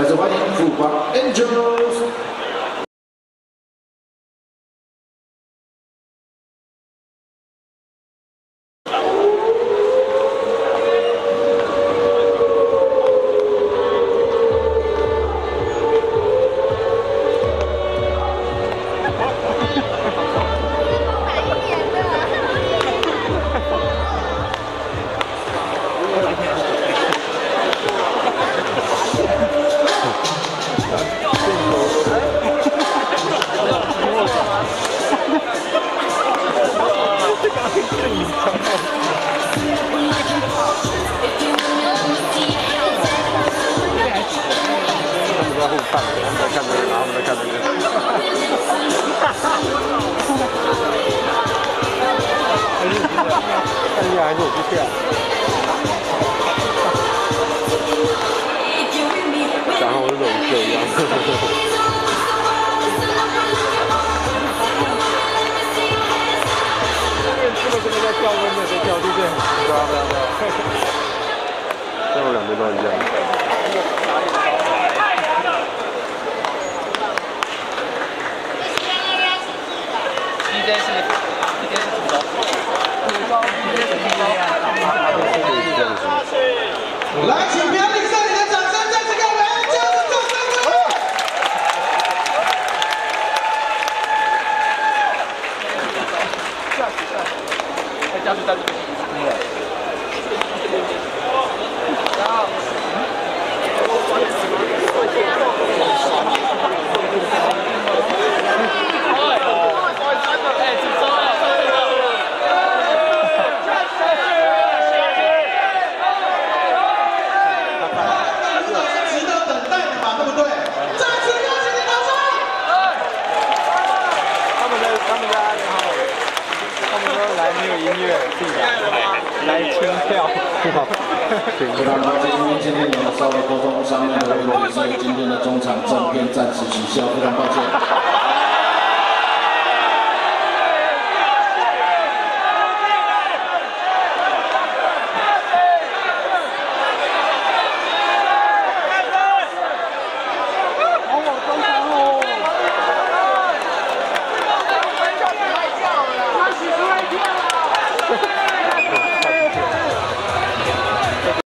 再次欢迎富邦 Angels。还是我去跳，然后我就这种这样。这么这么在跳温的，在跳对不对？对啊对啊对啊。这样两边都一样。今天是，今天是主楼。来，请不要吝啬你的掌声，再次给我们 Angels 掌声那个。值得等待的嘛，对不对？再次恭喜你，掌声！他们的他们的暗号，他们说来没有音乐，自己来清跳。非常抱歉，因为今天有稍微沟通上面的问题，所以今天的中场正片暂时取消，非常抱歉。